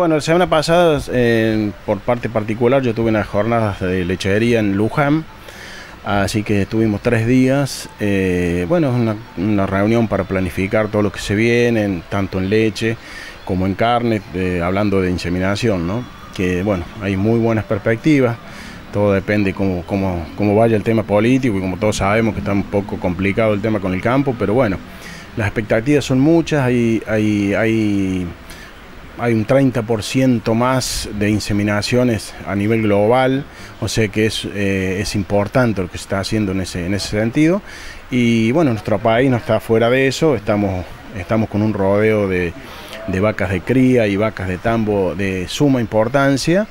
Bueno, la semana pasada, por parte particular, yo tuve unas jornadas de lechería en Luján, así que estuvimos tres días. Eh, bueno, es una, reunión para planificar todo lo que se viene, tanto en leche como en carne, hablando de inseminación, ¿no? Que bueno, hay muy buenas perspectivas. Todo depende cómo, cómo, cómo vaya el tema político y como todos sabemos que está un poco complicado el tema con el campo, pero bueno, las expectativas son muchas, hay, hay, hay hay un 30% más de inseminaciones a nivel global, o sea que es, eh, es importante lo que se está haciendo en ese, en ese sentido. Y bueno, nuestro país no está fuera de eso, estamos, estamos con un rodeo de, de vacas de cría y vacas de tambo de suma importancia.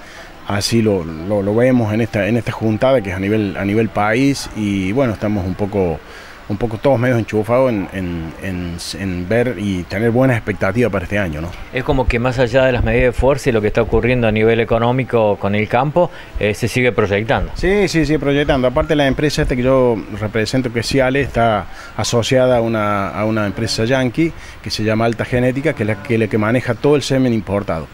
Así lo, lo, lo, vemos en esta, en esta juntada que es a nivel, a nivel país y bueno, estamos un poco un poco todos medio enchufados en, en, en, en, ver y tener buenas expectativas para este año. ¿no? Es como que más allá de las medidas de fuerza y lo que está ocurriendo a nivel económico con el campo, eh, se sigue proyectando. Sí, sí, sigue proyectando. Aparte la empresa esta que yo represento, que es Ciale, está asociada a una, a una empresa yankee que se llama Alta Genética, que es la que, la que maneja todo el semen importado.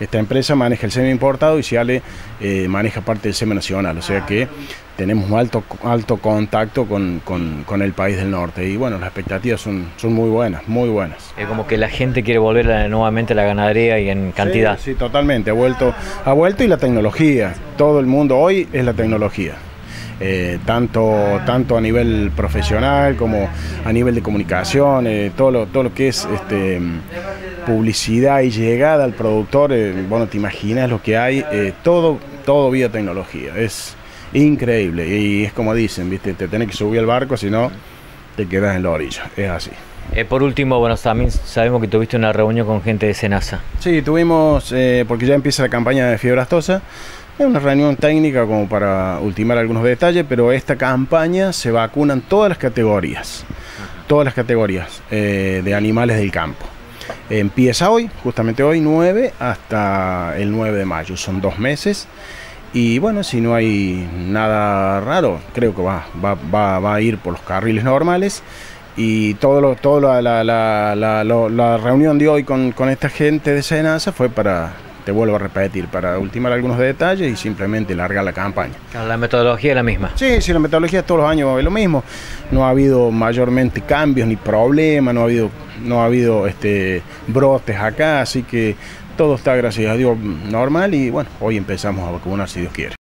Esta empresa maneja el semen importado y Ciale eh, maneja parte del semen nacional, o sea que tenemos un alto, alto contacto con, con, con, el país del norte y bueno, las expectativas son, son muy buenas, muy buenas. Es como que la gente quiere volver a, nuevamente a la ganadería y en cantidad. Sí, sí, totalmente, ha vuelto, ha vuelto y la tecnología, todo el mundo hoy es la tecnología. Eh, tanto, tanto a nivel profesional como a nivel de comunicación, eh, todo, lo, todo lo que es este, publicidad y llegada al productor, eh, bueno, te imaginas lo que hay, eh, todo, todo vía tecnología, es increíble y es como dicen, ¿viste? te tenés que subir al barco, si no te quedas en la orilla, es así. Eh, por último, bueno, también sabemos que tuviste una reunión con gente de Senasa. Sí, tuvimos, eh, porque ya empieza la campaña de fiebre astosa, una reunión técnica como para ultimar algunos detalles, pero esta campaña se vacunan todas las categorías, todas las categorías eh, de animales del campo. Empieza hoy, justamente hoy, 9 hasta el 9 de mayo, son dos meses. Y bueno, si no hay nada raro, creo que va, va, va, va a ir por los carriles normales. Y todo lo, todo la, la, la, la, reunión de hoy con, con esta gente de Senasa fue para, te vuelvo a repetir, para ultimar algunos detalles y simplemente largar la campaña. La metodología es la misma. Sí, sí, la metodología todos los años es lo mismo. No ha habido mayormente cambios ni problemas, no ha habido, no ha habido este, brotes acá, así que todo está, gracias a Dios, normal y bueno, hoy empezamos a vacunar si Dios quiere.